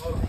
Oh.